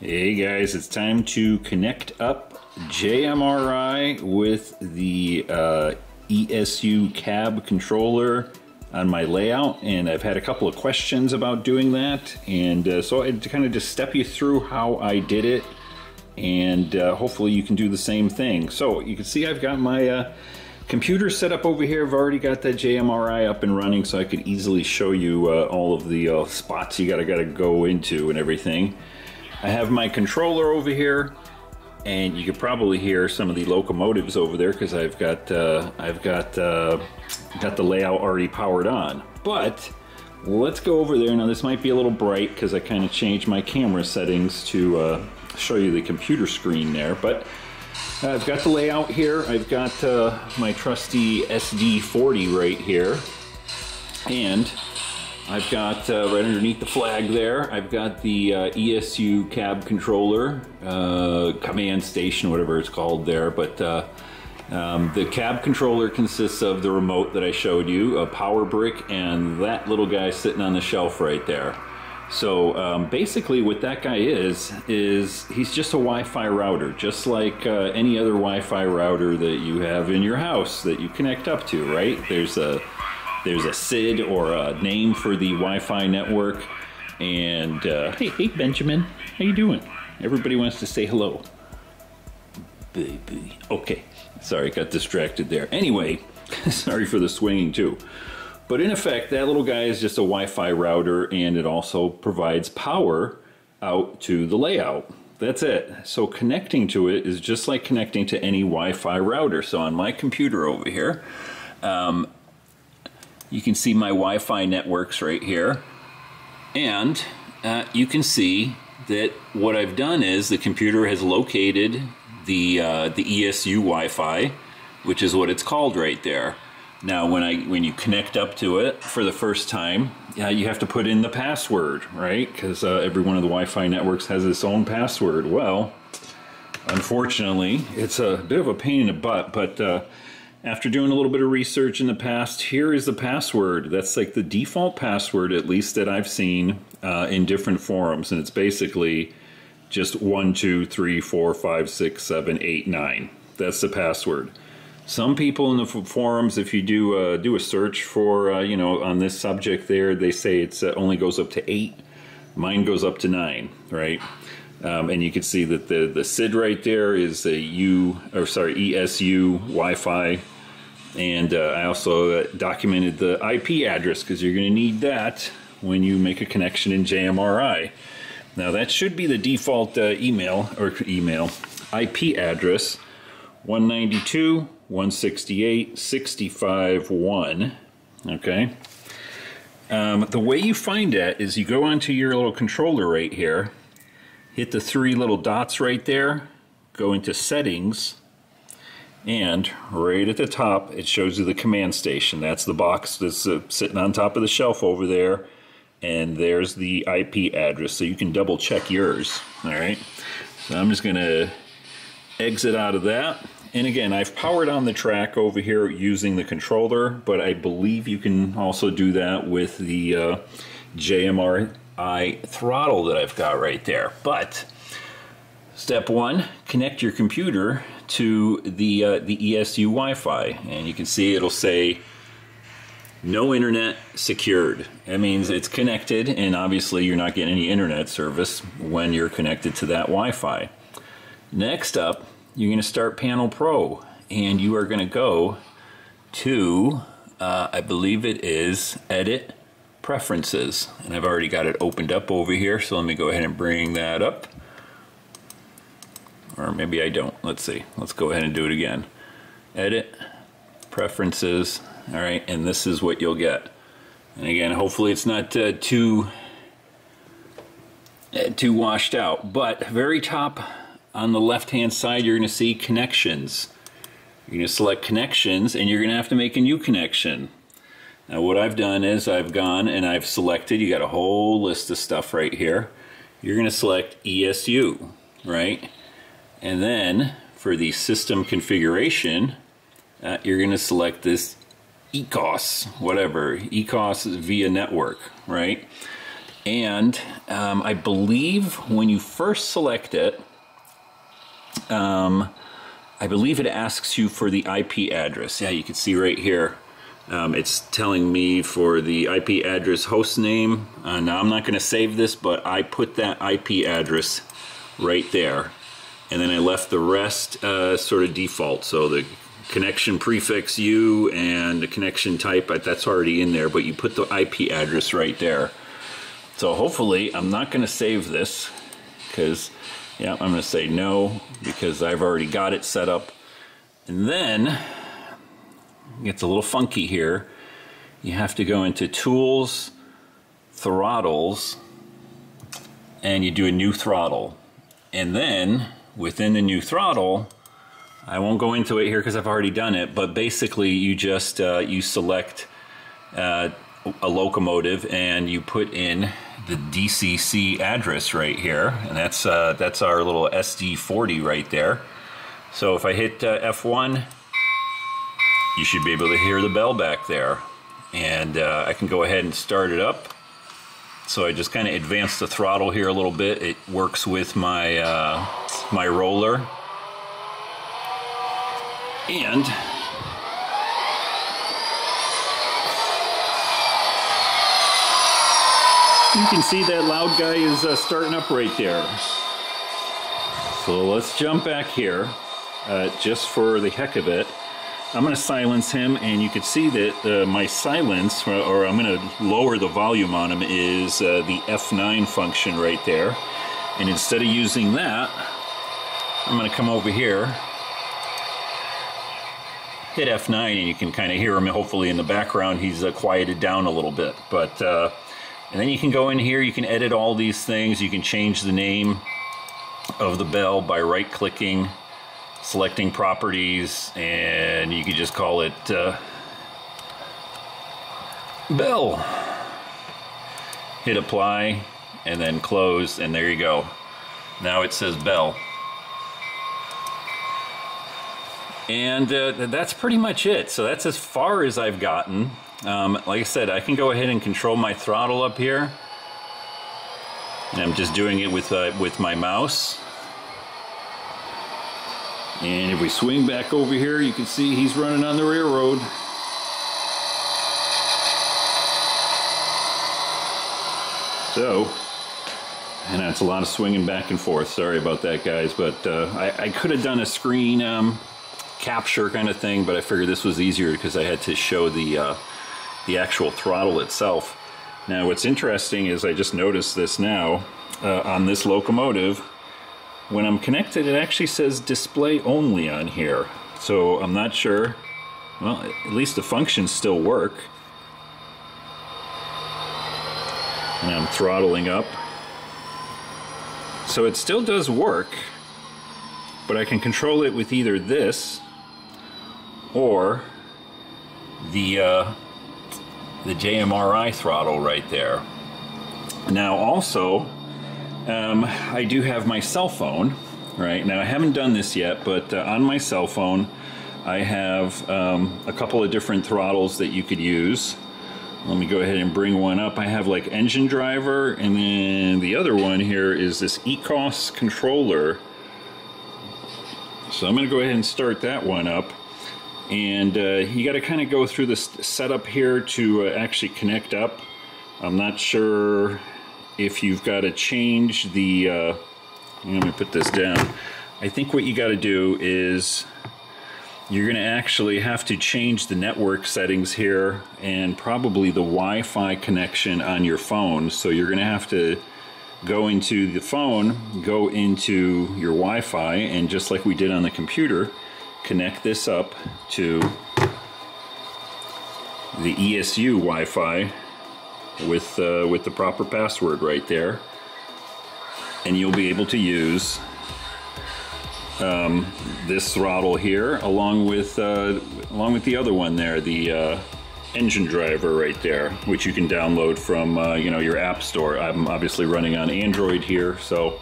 Hey guys, it's time to connect up JMRI with the uh, ESU cab controller on my layout and I've had a couple of questions about doing that and uh, so I to kind of just step you through how I did it and uh, hopefully you can do the same thing. So you can see I've got my uh, computer set up over here. I've already got that JMRI up and running so I could easily show you uh, all of the uh, spots you gotta gotta go into and everything. I have my controller over here and you could probably hear some of the locomotives over there because I've got uh, I've got uh, got the layout already powered on. But let's go over there. Now this might be a little bright because I kind of changed my camera settings to uh, show you the computer screen there. But I've got the layout here. I've got uh, my trusty SD40 right here. And I've got uh, right underneath the flag there, I've got the uh, ESU cab controller, uh, command station, whatever it's called there. But uh, um, the cab controller consists of the remote that I showed you, a power brick, and that little guy sitting on the shelf right there. So um, basically, what that guy is is he's just a Wi-Fi router, just like uh, any other Wi-Fi router that you have in your house that you connect up to. Right? There's a there's a SID or a name for the Wi-Fi network. And uh, hey, hey, Benjamin, how you doing? Everybody wants to say hello. Baby. Okay. Sorry, got distracted there. Anyway, sorry for the swinging too. But in effect, that little guy is just a Wi-Fi router and it also provides power out to the layout. That's it. So connecting to it is just like connecting to any Wi-Fi router. So on my computer over here, um, you can see my Wi-Fi networks right here. And uh, you can see that what I've done is the computer has located the, uh, the ESU Wi-Fi, which is what it's called right there. Now, when I when you connect up to it for the first time, yeah, you have to put in the password, right? Because uh, every one of the Wi-Fi networks has its own password. Well, unfortunately, it's a bit of a pain in the butt, but uh, after doing a little bit of research in the past, here is the password. That's like the default password, at least that I've seen uh, in different forums, and it's basically just one, two, three, four, five, six, seven, eight, nine. That's the password. Some people in the forums, if you do uh, do a search for uh, you know on this subject, there they say it uh, only goes up to eight. Mine goes up to nine, right? Um, and you can see that the the SID right there is a U or sorry ESU Wi-Fi, and uh, I also uh, documented the IP address because you're going to need that when you make a connection in JMRI. Now that should be the default uh, email or email IP address 192 168 65 1 okay um, the way you find that is you go onto your little controller right here hit the three little dots right there go into settings and right at the top it shows you the command station. That's the box that's uh, sitting on top of the shelf over there and there's the IP address so you can double check yours all right? So I'm just gonna exit out of that. And again, I've powered on the track over here using the controller, but I believe you can also do that with the uh, JMRI throttle that I've got right there. But step one, connect your computer to the, uh, the ESU Wi-Fi. And you can see it'll say no internet secured. That means it's connected and obviously you're not getting any internet service when you're connected to that Wi-Fi. Next up, you're going to start Panel Pro and you are going to go to, uh, I believe it is Edit Preferences. And I've already got it opened up over here, so let me go ahead and bring that up. Or maybe I don't. Let's see. Let's go ahead and do it again. Edit Preferences. All right, and this is what you'll get. And again, hopefully it's not uh, too uh, too washed out. But very top on the left hand side you're going to see connections. You're to select connections and you're going to have to make a new connection. Now what I've done is I've gone and I've selected, you got a whole list of stuff right here. You're going to select ESU, right? And then for the system configuration, uh, you're going to select this ECOS, whatever, ECOS via network, right? And um, I believe when you first select it, um, I believe it asks you for the IP address. Yeah, you can see right here. Um, it's telling me for the IP address host name. Uh, now I'm not going to save this, but I put that IP address right there. And then I left the rest uh, sort of default. So the connection prefix U and the connection type, that's already in there, but you put the IP address right there. So hopefully I'm not going to save this because yeah, I'm going to say no because I've already got it set up. And then gets a little funky here. You have to go into Tools, Throttles, and you do a new throttle. And then within the new throttle, I won't go into it here because I've already done it, but basically you just uh, you select uh, a locomotive and you put in the DCC address right here, and that's uh, that's our little SD40 right there. So if I hit uh, F1, you should be able to hear the bell back there, and uh, I can go ahead and start it up. So I just kind of advance the throttle here a little bit. It works with my uh, my roller, and You can see that loud guy is uh, starting up right there. So let's jump back here, uh, just for the heck of it. I'm going to silence him, and you can see that uh, my silence, or I'm going to lower the volume on him, is uh, the F9 function right there. And instead of using that, I'm going to come over here, hit F9, and you can kind of hear him hopefully in the background. He's uh, quieted down a little bit. But uh, and then you can go in here, you can edit all these things. You can change the name of the bell by right clicking, selecting properties, and you could just call it uh, bell. Hit apply and then close, and there you go. Now it says bell. And uh, that's pretty much it. So that's as far as I've gotten. Um, like I said, I can go ahead and control my throttle up here. And I'm just doing it with, uh, with my mouse. And if we swing back over here, you can see he's running on the railroad. So, and that's a lot of swinging back and forth. Sorry about that, guys, but uh, I, I, could have done a screen um, capture kind of thing, but I figured this was easier because I had to show the uh, the actual throttle itself. Now what's interesting is I just noticed this now uh, on this locomotive. When I'm connected it actually says display only on here. So I'm not sure, well at least the functions still work. And I'm throttling up. So it still does work, but I can control it with either this or the uh, the JMRI throttle right there. Now also, um, I do have my cell phone, right? Now I haven't done this yet, but uh, on my cell phone, I have um, a couple of different throttles that you could use. Let me go ahead and bring one up. I have like engine driver, and then the other one here is this ECOS controller. So I'm gonna go ahead and start that one up and uh, you got to kind of go through this setup here to uh, actually connect up. I'm not sure if you've got to change the, uh, let me put this down. I think what you got to do is you're going to actually have to change the network settings here and probably the Wi-Fi connection on your phone. So you're going to have to go into the phone, go into your Wi-Fi, and just like we did on the computer, connect this up to the ESU Wi-Fi with uh, with the proper password right there, and you'll be able to use um, this throttle here along with uh, along with the other one there, the uh, engine driver right there, which you can download from uh, you know your app store. I'm obviously running on Android here, so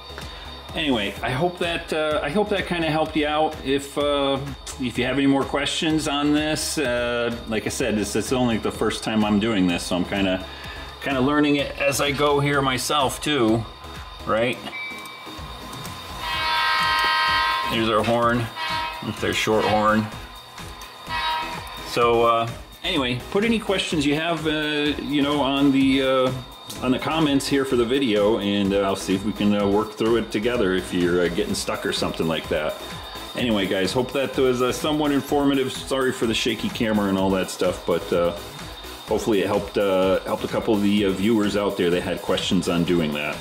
anyway, I hope that uh, I hope that kind of helped you out. If uh, if you have any more questions on this, uh, like I said, this is only the first time I'm doing this, so I'm kind of kind of learning it as I go here myself too, right? Here's our horn, with their short horn. So uh, anyway, put any questions you have, uh, you know, on the uh, on the comments here for the video, and uh, I'll see if we can uh, work through it together if you're uh, getting stuck or something like that. Anyway, guys, hope that was somewhat informative. Sorry for the shaky camera and all that stuff, but uh, hopefully it helped uh, helped a couple of the uh, viewers out there that had questions on doing that.